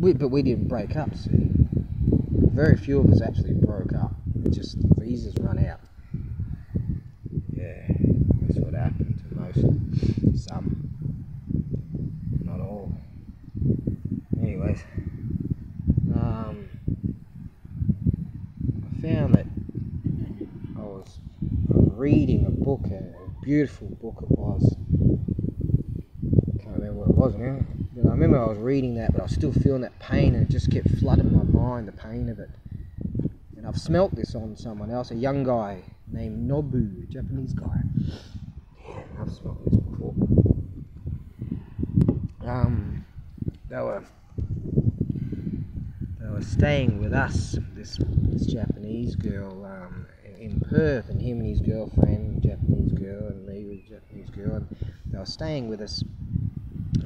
We, but we didn't break up, see. Very few of us actually broke up. Just visas run out. Yeah, that's what happened to most. Some. Not all. Anyways. Um, I found that I was reading a book, a beautiful book it was. Can't remember what it was now I remember I was reading that, but I was still feeling that pain, and it just kept flooding my mind, the pain of it. And I've smelt this on someone else, a young guy named Nobu, a Japanese guy. Yeah, I've smelt this before. Um, they were they were staying with us. This this Japanese girl um, in Perth, and him and his girlfriend, Japanese girl, and me with Japanese girl, and they were staying with us,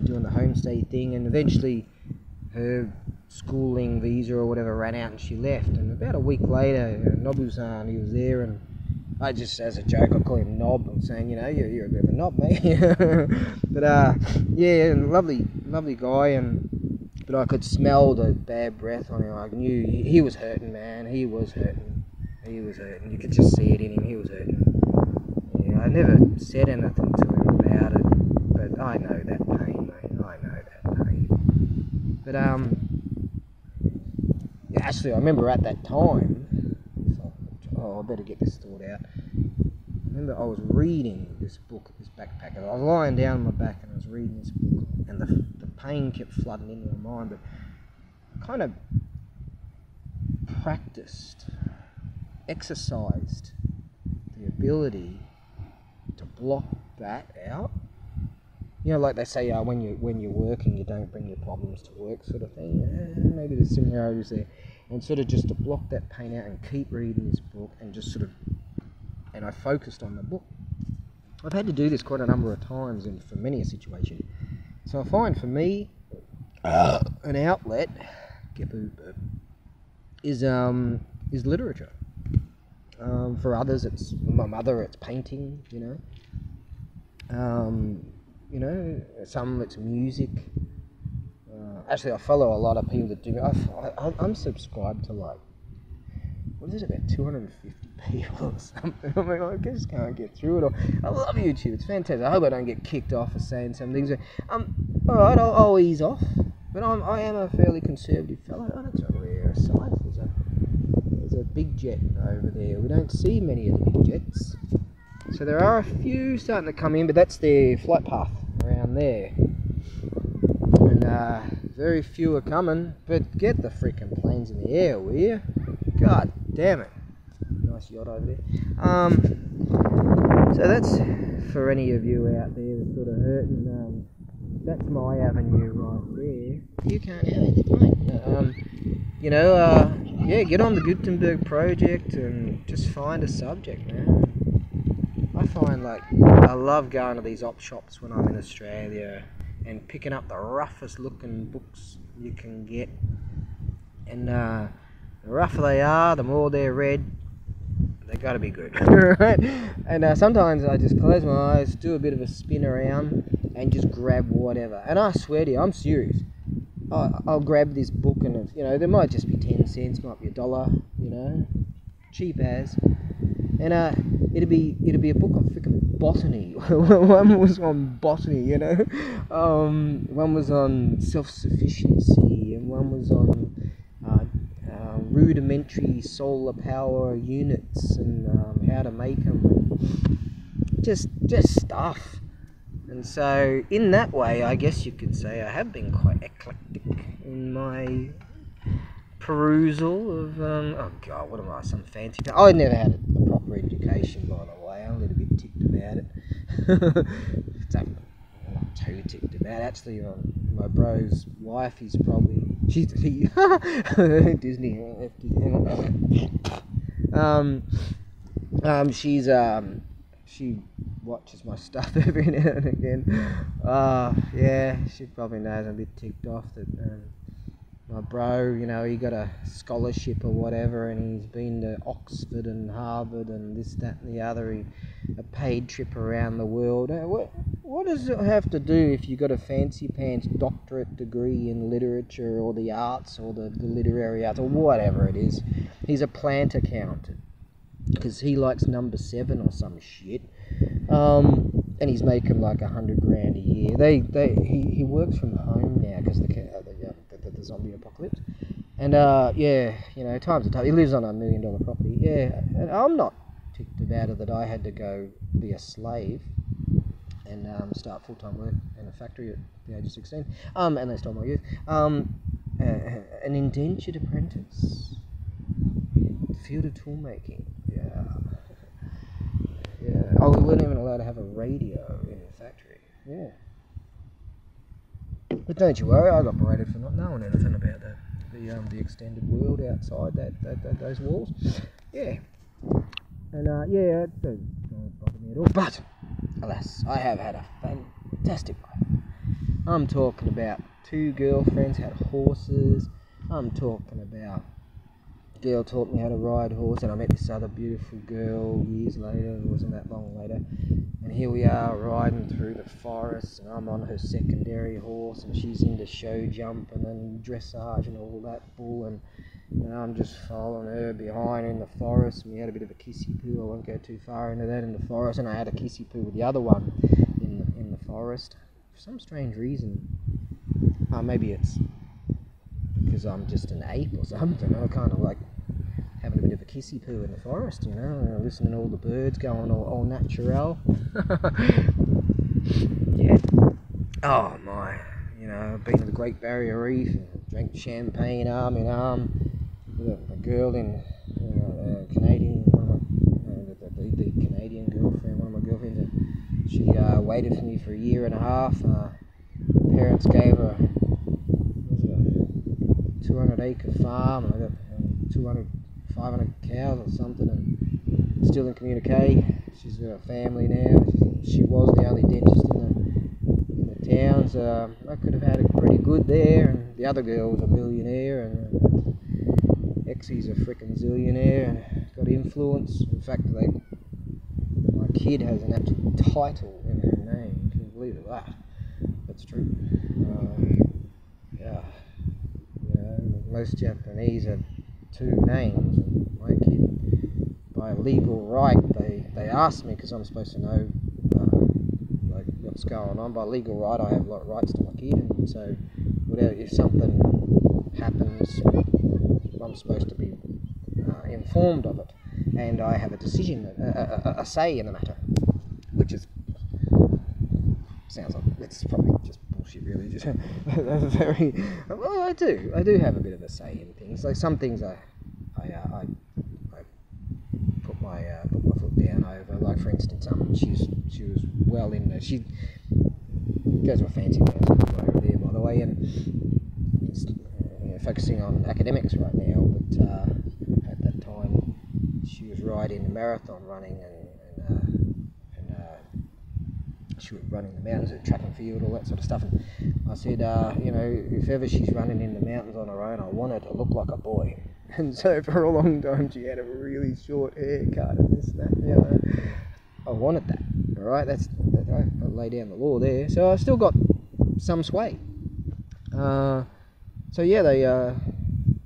doing the homestay thing, and eventually her schooling visa or whatever ran out and she left. And about a week later, Nobu-san, he was there, and I just, as a joke, I call him Nob, I'm saying, you know, you're, you're a bit of a knob, mate. (laughs) but uh, yeah, and lovely, lovely guy, and but I could smell the bad breath on him. I knew he, he was hurting, man. He was hurting. He was hurting. You could just see it in him. He was hurting. Yeah, I never said anything to him about it, but I know that pain, mate. I know that pain. But um, yeah, actually, I remember at that time. Oh, I better get this thought out. I remember I was reading this book, this backpack. I was lying down on my back and I was reading this book, and the the pain kept flooding into my mind, but I kind of practiced, exercised the ability to block that out. You know, like they say, uh, when you when you're working, you don't bring your problems to work, sort of thing. Eh, maybe the similarities there, and sort of just to block that pain out and keep reading this book, and just sort of, and I focused on the book. I've had to do this quite a number of times, and for many a situation. So I find for me, uh, an outlet, is um is literature. Um, for others, it's my mother. It's painting. You know. Um, you know, some it's music. Uh, actually, I follow a lot of people that do. I, I, I'm subscribed to like what is it about 250 (laughs) people or something? I mean, I just can't get through it all. I love YouTube; it's fantastic. I hope I don't get kicked off for saying some things. Um, all right, I'll, I'll ease off, but I'm I am a fairly conservative fellow. Oh, that's a rare sight. There's a there's a big jet over there. We don't see many of the big jets. So there are a few starting to come in, but that's their flight path around there. And uh, very few are coming, but get the freaking planes in the air, will you? God damn it. Nice yacht over there. Um, so that's for any of you out there that's sort of hurting. Um, that's my avenue right there. You can't have it, mate. Um, you know, uh, yeah, get on the Gutenberg project and just find a subject, man. I find like I love going to these op shops when I'm in Australia and picking up the roughest looking books you can get. And uh, the rougher they are, the more they're read, they gotta be good, (laughs) right? And uh, sometimes I just close my eyes, do a bit of a spin around, and just grab whatever. And I swear to you, I'm serious. I'll, I'll grab this book, and you know, there might just be ten cents, might be a dollar, you know, cheap as, and uh, it'd be it'd be a book on freaking botany. (laughs) one was on botany, you know, um, one was on self-sufficiency, and one was on uh, uh, rudimentary solar power units and um, how to make them. Just just stuff. And so, in that way, I guess you could say I have been quite eclectic in my perusal of. Um, oh God, what am I? Some fancy. I never had a proper education, by the way. I'm a little bit ticked about it. so, not too ticked about. It. Actually, my, my bro's wife, is probably she's he, (laughs) Disney. (laughs) um, um, she's um, she watches my stuff (laughs) every now and again. Uh, yeah, she probably knows I'm a bit ticked off that um, my bro, you know, he got a scholarship or whatever, and he's been to Oxford and Harvard and this, that, and the other. He, a paid trip around the world. Uh, what, what does it have to do if you got a fancy pants doctorate degree in literature or the arts or the, the literary arts or whatever it is? He's a plant accountant because he likes number seven or some shit. Um, and he's making like a hundred grand a year. They, they, he, he works from home now because the, the, zombie apocalypse. And uh, yeah, you know, times are tough. He lives on a million dollar property. Yeah, and I'm not ticked about it that I had to go be a slave and um, start full time work in a factory at the age of 16. Um, and they stole my youth. Um, uh, an indentured apprentice. Field of tool making. Yeah. Yeah. Oh, we weren't even allowed to have a radio in the factory. Yeah. But don't you worry, I got berated for not knowing anything about the the, um, the extended world outside that, that, that those walls. Yeah. And uh, yeah, it don't bother me at all. But alas, I have had a fantastic life. I'm talking about two girlfriends, had horses. I'm talking about girl taught me how to ride horse, and I met this other beautiful girl years later. It wasn't that long later, and here we are riding through the forest, and I'm on her secondary horse, and she's into show jump and then dressage and all that bull, and I'm just following her behind in the forest. And we had a bit of a kissy poo. I won't go too far into that in the forest, and I had a kissy poo with the other one in the, in the forest for some strange reason. Uh, maybe it's because I'm just an ape or something. I'm kind of like having a bit of a kissy poo in the forest, you know, listening to all the birds going all, all natural. (laughs) yeah. Oh my, you know, been to the Great Barrier Reef, and drank champagne arm in arm with a, a girl in you know, a Canadian, one of my, the, the, the, Canadian girlfriend, one of my girlfriends. She uh, waited for me for a year and a half. Uh, parents gave her 200 acre farm, and I got um, 200 500 cows or something and still in communique. She's got a family now. She, was the only dentist in the, in the town, so I could have had it pretty good there. And the other girl was a millionaire, and uh, a freaking zillionaire and got influence. In fact, they, my kid has an actual title in her name. Can you believe that? That's true. Yeah, most Japanese have two names. And my kid, by legal right, they, they asked me because I'm supposed to know uh, like what's going on. By legal right, I have like, rights to my kid, and so whatever, if something happens, I'm supposed to be uh, informed of it, and I have a decision, a, a, a say in the matter, which is sounds like it's probably just really. (laughs) Just very. Well, I do. I do have a bit of a say in things. Like some things, I, I, uh, I, I put my uh, put my foot down over. Like for instance, um, she's she was well in. The, she goes to a fancy dance over there, by the way, and is uh, focusing on academics right now. But uh, at that time, she was riding marathon running and she was running the mountains at track and field, all that sort of stuff. And I said, uh, you know, if ever she's running in the mountains on her own, I want her to look like a boy. (laughs) And so for a long time, she had a really short haircut and this, and that, you know. I wanted that. All right, that's that, I lay down the law there. So I still got some sway. Uh, so yeah, they uh,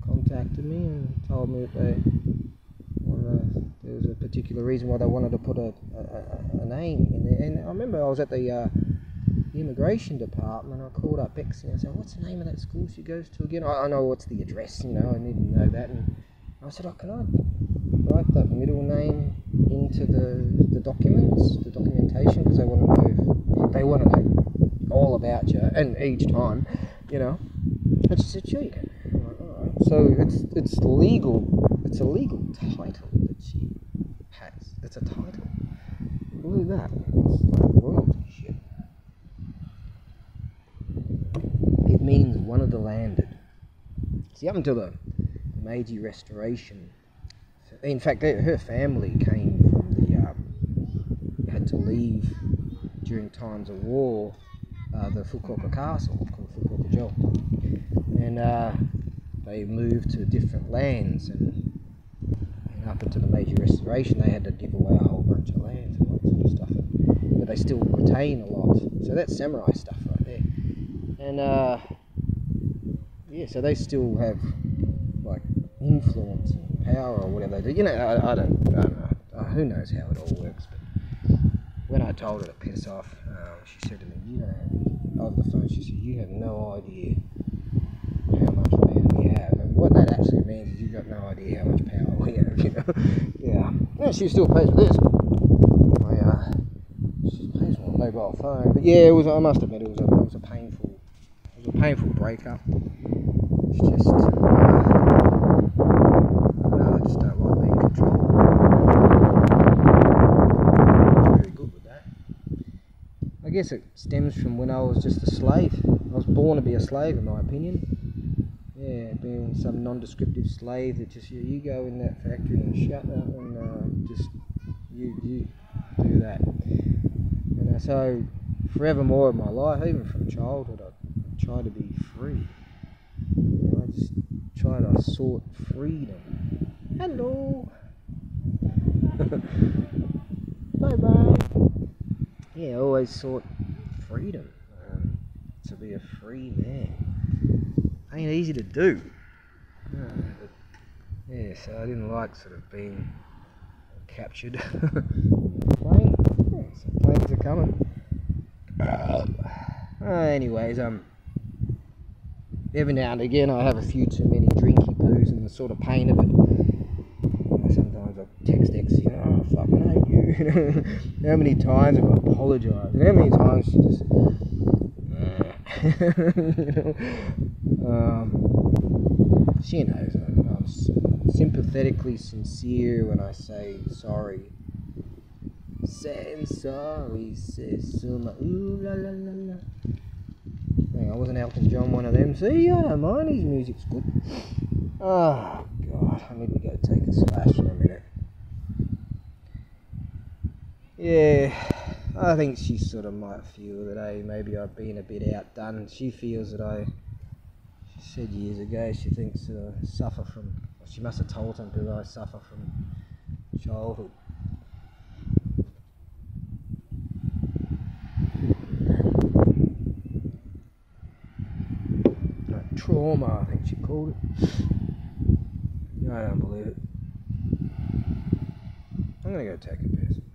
contacted me and told me that they there was a particular reason why they wanted to put a, a, a name in there. And I remember I was at the, uh, immigration department. I called up Bexy and I said, "What's the name of that school she goes to again?" I, I know what's the address, you know. I need to know that. And I said, "Oh, can I write that middle name into the the documents, the documentation, because they want to know they want to know all about you, and each time, you know." And she said, "Sure, you can." So it's it's legal. It's a legal title that she has. It's a title. Look at that. It's like royalty shit. It means one of the landed. See, up until the Meiji Restoration, in fact, her family came from the um, had to leave during times of war. Uh, the Fukuoka Castle, called Fukuoka Jo, and uh, they moved to different lands and up until the Meiji Restoration, they had to give away a whole bunch of lands and that sort of stuff. But they still retain a lot. So that's samurai stuff right there. And uh, yeah, so they still have like influence and power or whatever they do. You know, I, I, don't, I don't know. Uh, who knows how it all works? But when I told her to piss off, um, she said to me, "You know," over the phone, she said, "You have no idea how much land we have." And what that actually means is you've got no idea how much power. (laughs) you know. Yeah. Yeah, she still plays with this. Uh, she plays on a mobile phone. But yeah, it was. I must admit, it was a, it was a painful, it was a painful breakup. It's just, uh, I just don't like being controlled. Very good with that. I guess it stems from when I was just a slave. I was born to be a slave, in my opinion. Yeah, being some non-descriptive slave that just you, you go in that factory and shut up and uh, just you you do that. You know, so forevermore of my life, even from childhood, I, I try to be free. You know, I just try to sought freedom. Hello. (laughs) bye bye. Yeah, I always sought freedom. Um, to be a free man. Ain't easy to do. Yeah, so I didn't like sort of being captured. (laughs) Plane? Yeah, some planes are coming. Uh, anyways, um, every now and again I have a few too many drinky poos and the sort of pain of it. Sometimes I text X, you know, oh, hate you. (laughs) how many times have I apologised? How many times she just. (laughs) you know, um, she knows I'm, I'm sympathetically sincere when I say sorry saying sorry, says summer. Ooh la la la la. Hang on, wasn't Elton John one of them? See, I don't mind, his music's good. Oh, God, I need to go take a slash for a minute. Yeah, I think she sort of might feel that, hey, maybe I've been a bit outdone. She feels that I, she said years ago, she thinks that I suffer from, she must have told him that I suffer from childhood trauma, I think she called it. I don't believe it. I'm gonna go take a piss.